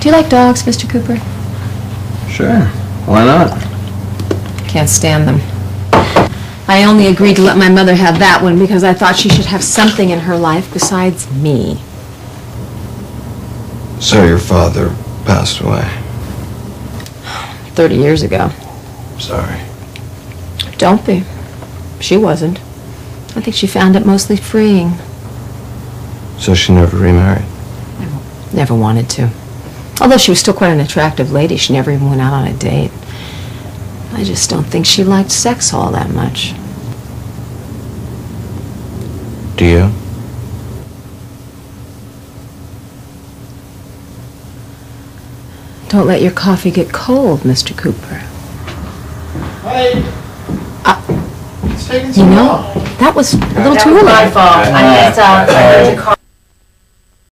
Do you like dogs, Mr. Cooper? Sure. Why not? Can't stand them. I only agreed to let my mother have that one because I thought she should have something in her life besides me. So your father passed away. 30 years ago. Sorry. Don't be. She wasn't. I think she found it mostly freeing. So she never remarried. Never wanted to. Although she was still quite an attractive lady, she never even went out on a date. I just don't think she liked sex all that much. Do you? Don't let your coffee get cold, Mr. Cooper. Hey. Uh, You know, long. that was a little That too was early. my fault. I missed out. I heard your call.